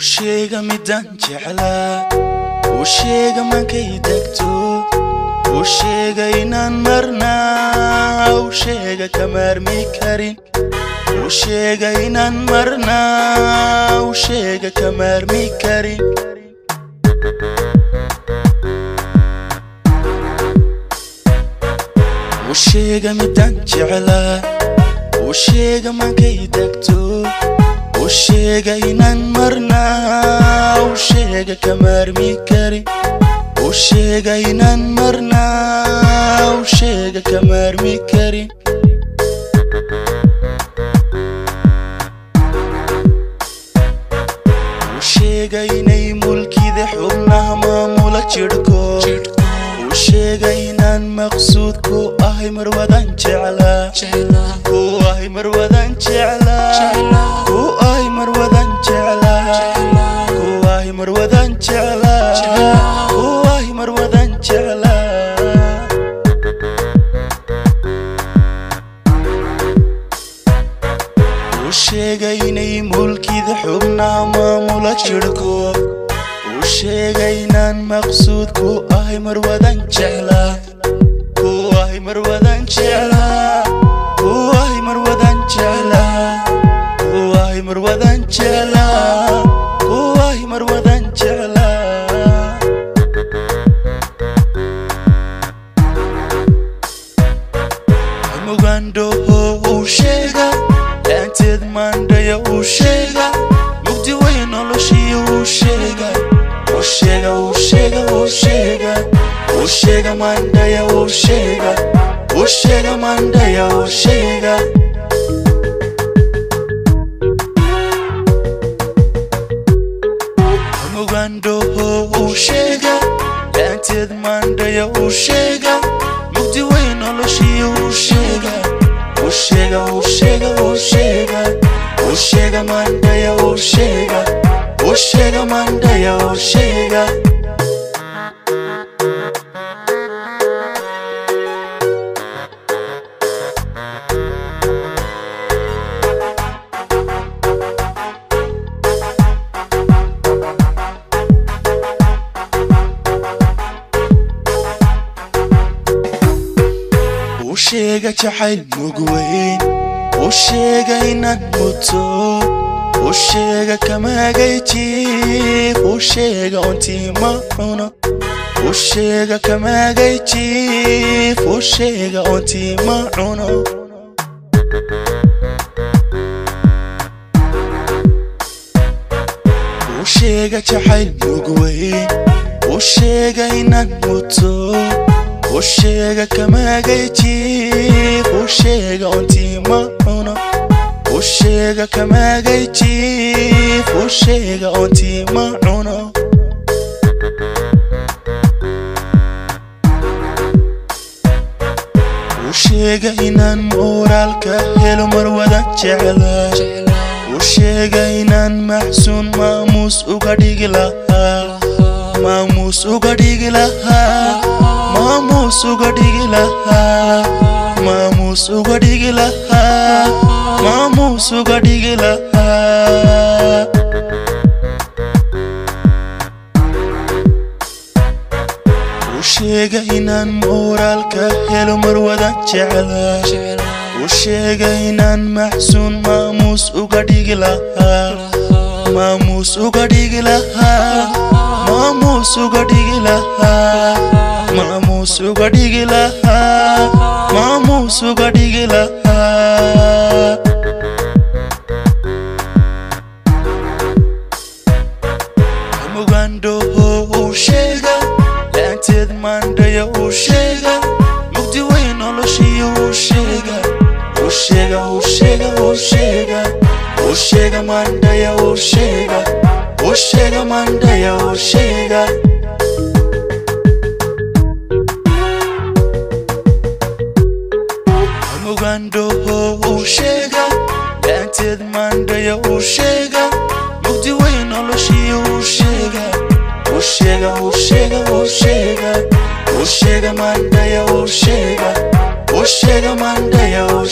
sheega midaan jeclaa u sheega mankay degto u sheega inaan marnaa u sheega ka maarmi karin u sheega inaan marnaa u sheega ka maarmi karin. U sheega midaan jeclaa u sheega mankay degto u sheega inaan marnaa u sheega ka maarmi karin u sheega inaan marnaa u sheega ka maarmi karin u sheega inay mulkida xubnaha maamula jidhko u u sheega inay mulkida xubnaha maamula jidhko u sheega inaan maqsuud ku ahay marwadan jeclaa maandhaya uu sheega mugdi weyn noloshiya uu sheega uu sheega uu sheega uu sheega uu sheega maandhaya uu sheega uu sheega maandhaya uu sheega mugandhoho uu sheega dhaanteed maandhaya uu sheega mugdi weyn noloshiya uu sheega uu sheega uu sheega uu sheega uu sheega maandhaya uu sheega uu sheega maandhaya uu sheega u sheega jacayl mug weyn u sheega inaan muto u sheega kamagay jiif u sheega ontiima cuno u sheega kamagay jiif u sheega ontiima cuno u sheega jacayl mug weyn u sheega inaan muto u sheega kamagay jiif u sheega ontiima cuno u sheega kamagay jiif u sheega ontiima cuno u sheega inaan mooraalka helo marwadan jeclaa u sheega inaan maxsuun maamuus uga dhigi lahaa maamuus uga dhigi lahaa maamuus uga dhigi lahaa maamuus uga dhigi lahaa maamuus uga dhigi lahaa u sheega inaan mooraalka helo marwadan jeclaa u sheega inaan maxsuun maamuus uga dhigi lahaa maamuus uga dhigi lahaa maamuus uga dhigi lahaa maamuus uga dhigi lahaa maamuus uga dhigi lahaa uu sheega uu sheega maandhaya uu sheega mugandhoho uu sheega dhaanteed maandhaya uu sheega mugdi weyn noloshiya uu sheega uu sheega uu sheega uu sheega uu sheega maandhaya uu